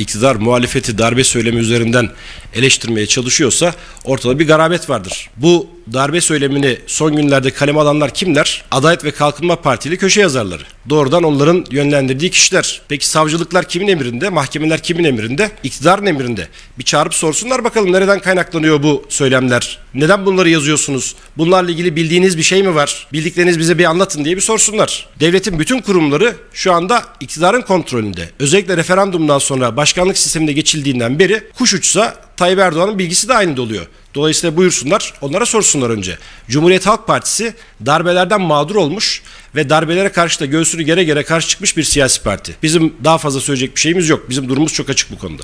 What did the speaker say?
iktidar muhalefeti darbe söylemi üzerinden eleştirmeye çalışıyorsa ortada bir garabet vardır. Bu darbe söylemini son günlerde kaleme alanlar kimler? Adalet ve Kalkınma Partili köşe yazarları. Doğrudan onların yönlendirdiği kişiler. Peki savcılıklar kimin emrinde? Mahkemeler kimin emrinde? İktidarın emrinde. Bir çağırıp sorsunlar bakalım nereden kaynaklanıyor bu söylemler? Neden bunları yazıyorsunuz? Bunlarla ilgili bildiğiniz bir şey mi var? Bildikleriniz bize bir anlatın diye bir sorsunlar. Devletin bütün kurumları şu anda iktidarın kontrolünde. Özellikle referandumdan sonra başkanlık sistemine geçildiğinden beri kuş uçsa Tayyip Erdoğan'ın bilgisi de aynı oluyor. Dolayısıyla buyursunlar, onlara sorsunlar önce. Cumhuriyet Halk Partisi darbelerden mağdur olmuş ve darbelere karşı da göğsünü gere gere karşı çıkmış bir siyasi parti. Bizim daha fazla söyleyecek bir şeyimiz yok. Bizim durumumuz çok açık bu konuda.